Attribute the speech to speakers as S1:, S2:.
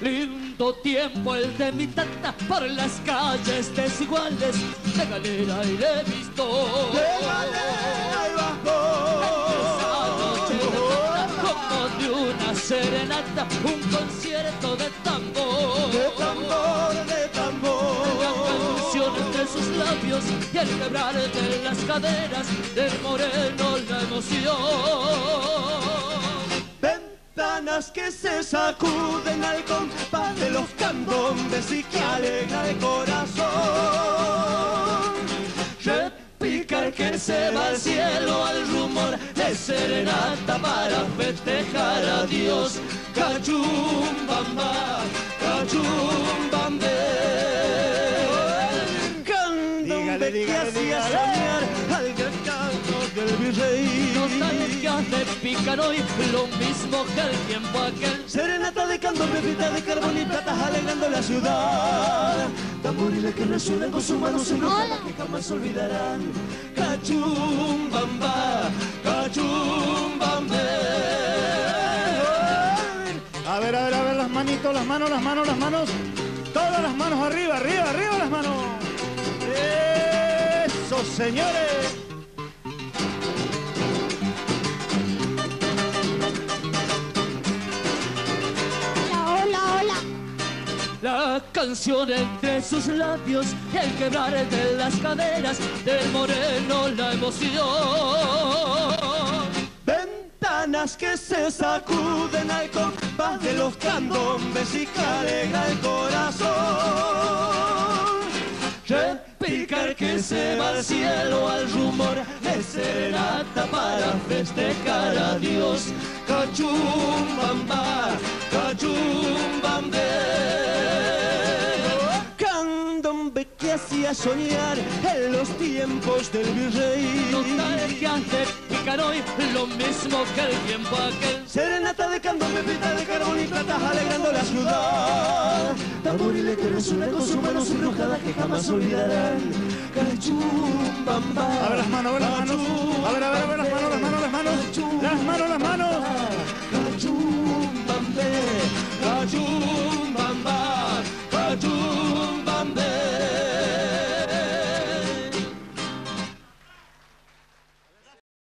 S1: Lindo tiempo el de mi tata por las calles desiguales de galera y de visto.
S2: De galera y
S1: bajo. Como de una serenata, un concierto de tambor. Labios y el quebrar de las caderas del moreno la emoción.
S2: Ventanas que se sacuden al compás de los candombres y que alegra el corazón.
S1: Repicar que se va al cielo al rumor de serenata para festejar a Dios. Cachumbamba, cachumbambe.
S2: Candombe que hacía soñar al gran canto del virrey.
S1: Nostalgias de pican hoy, lo mismo que el tiempo aquel.
S2: Serenata de candombe, pita de carbón y platas alegrando la ciudad. Tamboriles que resuenan con sus manos enojadas que jamás olvidarán. Cachumbamba, cachumbambe.
S3: A ver, a ver, a ver, las manitos, las manos, las manos, las manos. Todas las manos arriba, arriba, arriba señores.
S4: Hola, hola, hola.
S1: La canción entre sus labios el quebrar de las caderas del moreno la emoción.
S2: Ventanas que se sacuden al compás de los candombes y alegra el corazón.
S1: Que se va al cielo al rumor de serenata para festejar a Dios. Cachumbamba, cachumbambe.
S2: Candombe que hacía soñar en los tiempos del virrey.
S1: Nostalgias de Picaroy, lo mismo que el tiempo aquel.
S2: Serenata de candombe, pita de carbón y platas alegrando la ciudad. Tamboriles que resuenan con sus manos enojadas que jamás olvidarán. Cachumbamba.
S3: A ver las manos, a ver las manos.